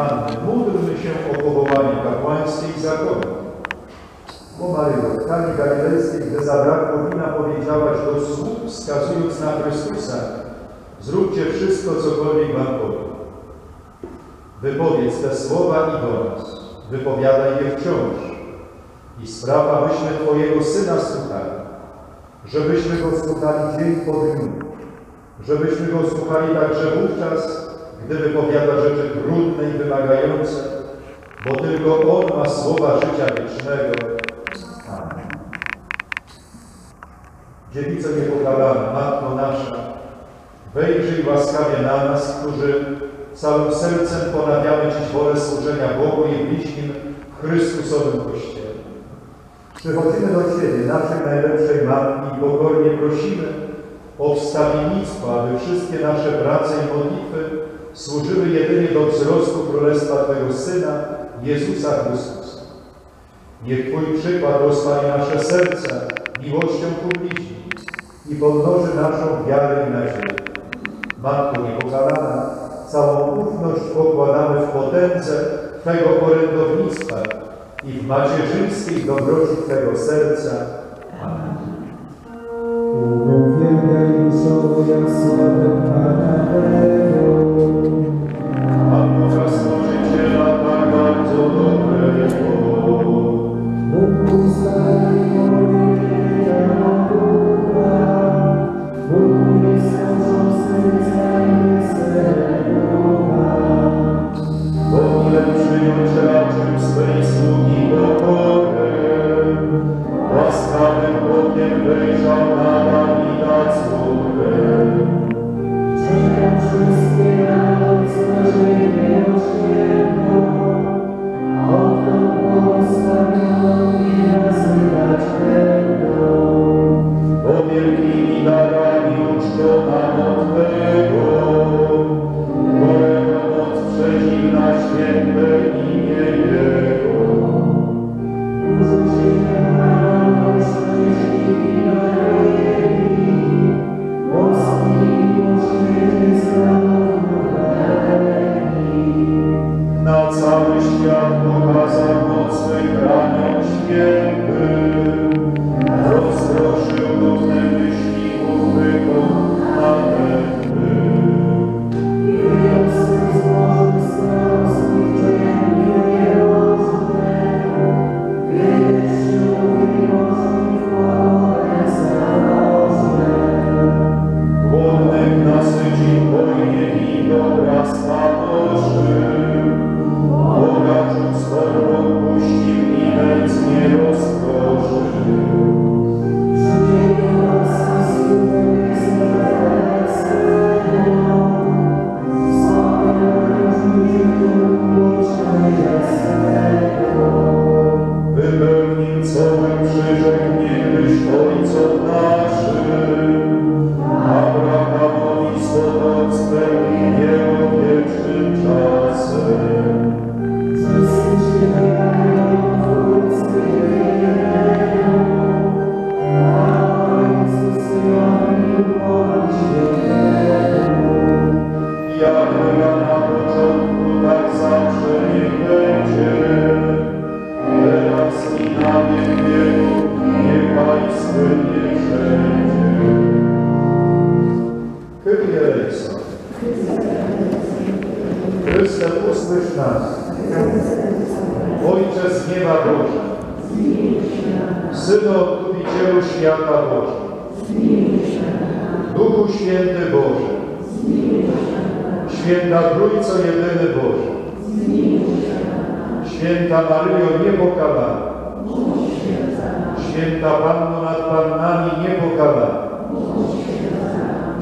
Anny, módlmy się o powołanie kapłańskie i zakony. O Maryjo, w Kali Galilejskiej, gdy zabrakło wina, powiedziałaś do sług, wskazując na Chrystusa, zróbcie wszystko, cokolwiek wam powie. Wypowiedz te słowa i do nas, wypowiadaj je wciąż i sprawa, byśmy Twojego Syna słuchali, żebyśmy Go słuchali dzień po dniu, żebyśmy Go słuchali także wówczas, gdy wypowiada rzeczy trudne i wymagające, bo tylko On ma słowa życia wiecznego. Amen. Dziewico niepokalana, Matko nasza, wejrzyj łaskawie na nas, którzy całym sercem ponawiamy Ci wolę służenia Bogu i bliźnim w Chrystusowym Kościele. Przychodzimy do Ciebie, naszej najlepszej Matki, i pokornie prosimy o wstawiennictwo, aby wszystkie nasze prace i modlitwy służyły jedynie do wzrostu Królestwa Twojego Syna, Jezusa Chrystusa. Niech Twój przykład rozpali nasze serca miłością ku i podnoży naszą wiarę i nadzieję. Matko niepokalana, całą ufność pokładamy w potędze Twojego orędownictwa i w macierzyńskiej dobroci Twojego serca. Amen. Z nieba Boże, Synu Odkupicielu świata Boże, Duchu Święty Boże, Święta Trójco Jedyny Boże, Święta Maryjo Niepokalana, Święta Panno nad Pannami Niepokalana,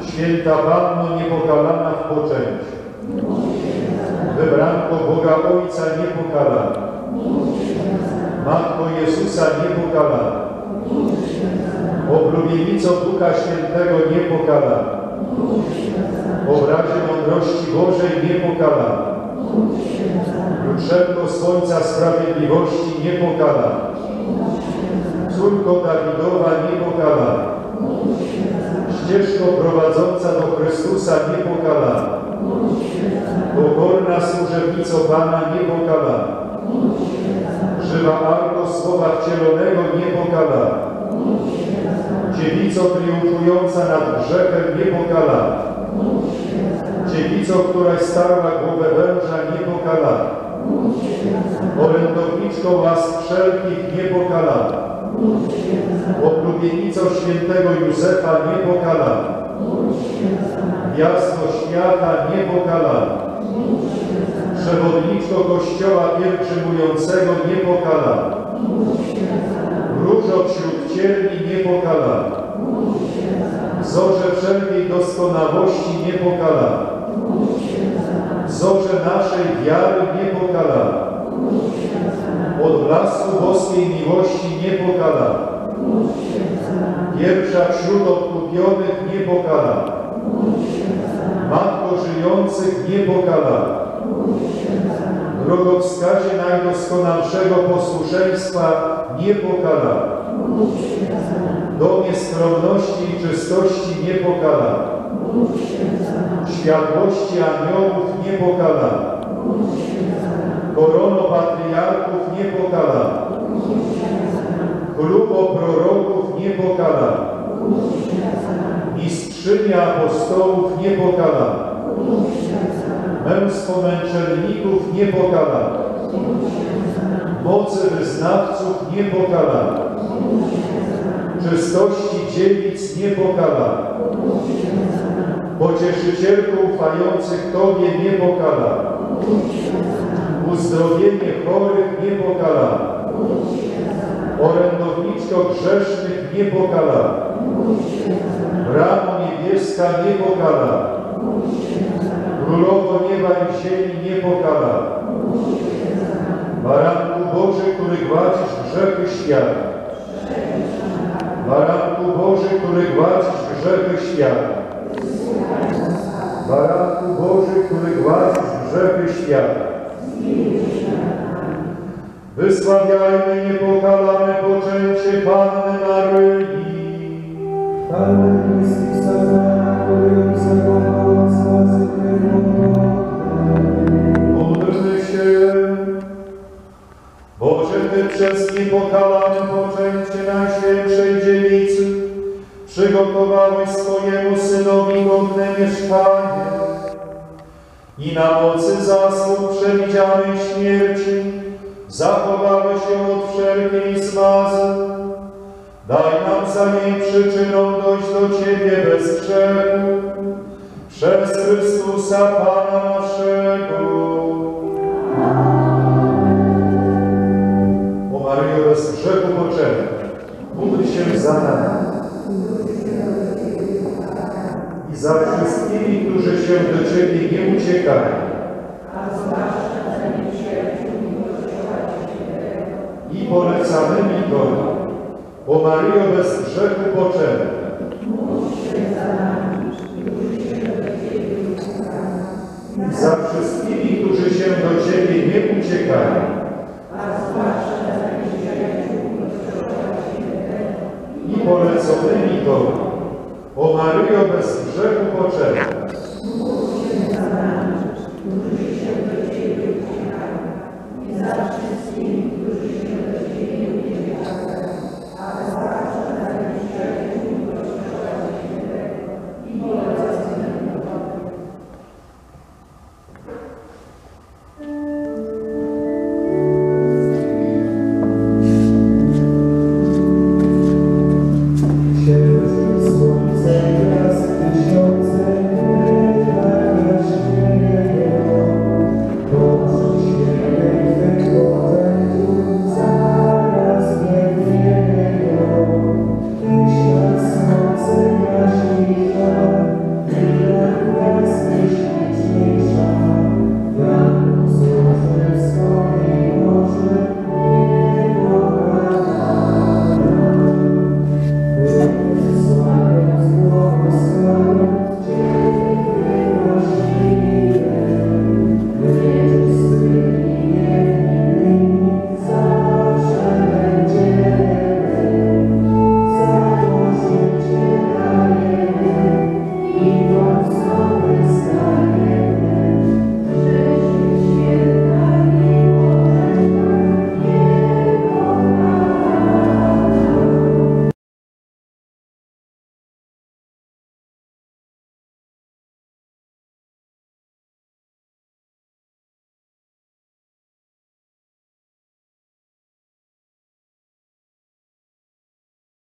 Święta Panno Niepokalana w poczęciu, Wybranko Boga Ojca Niepokalana, Matko Jezusa Niepokalana, Oblubienico Ducha Świętego Niepokalana, obrazie mądrości Bożej Niepokalana, Jutrzenko Słońca Sprawiedliwości Niepokalana, Córko Dawidowa Niepokalana, Ścieżko prowadząca do Chrystusa Niepokalana, Pokorna służebnico Pana Niepokalana, Żywa Arko Słowa Wcielonego Niepokalana, Dziewico triumfująca nad grzechem Niepokalana, Dziewico, któraś starła głowę węża Niepokalana, Orędowniczko łask wszelkich Niepokalana, Oblubienico świętego Józefa Niepokalana, Gwiazdo świata Niepokalana, Przewodniczko Kościoła pielgrzymującego Niepokalana, Różo wśród cierni Niepokalana, Zorze wszelkiej doskonałości Niepokalana, Zorze naszej wiary Niepokalana, Odblasku boskiej miłości Niepokalana, Pierwsza wśród odkupionych Niepokalana, Matko żyjących Niepokalana, drogowskazie najdoskonalszego posłuszeństwa Niepokalana, Domie skromności i czystości Niepokalana, Światłości aniołów Niepokalana, Korono patriarchów Niepokalana, Klubo proroków Niepokalana, Mistrzyni apostołów Niepokalana, Męstwo męczenników Niepokalana, Mocy wyznawców Niepokalana, Czystości dziewic Niepokalana, Pocieszycielku ufających Tobie Niepokalana, Uzdrowienie chorych Niepokalana, Orędowniczko grzesznych Niepokalana, Bramo niebieska Niepokalana, Królowo nieba i ziemi Niepokalana, Baranku Boży, który gładzisz grzechy świata, Baranku Boży, który gładzisz grzechy świata, Baranku Boży, który gładzisz grzechy świata. Wysławiajmy niepokalane poczęcie Panny Maryi. Panny niepokalane poczęcie Najświętszej Dziewicy przygotowałeś swojemu Synowi godne mieszkanie i na mocy zasług przewidzianej śmierci zachowałeś ją od wszelkiej zmazy. Daj nam za jej przyczyną dojść do Ciebie bez grzechu, przez Chrystusa Pana naszego. Maryjo bez grzechu poczęta, módl się za nami i za wszystkimi, którzy się do Ciebie nie uciekają. I polecanymi Tobie, o Maryjo bez grzechu poczęta, i za wszystkimi, którzy się do Ciebie nie uciekają. Poleconymi Tobie, O Maryjo bez grzechu poczęta,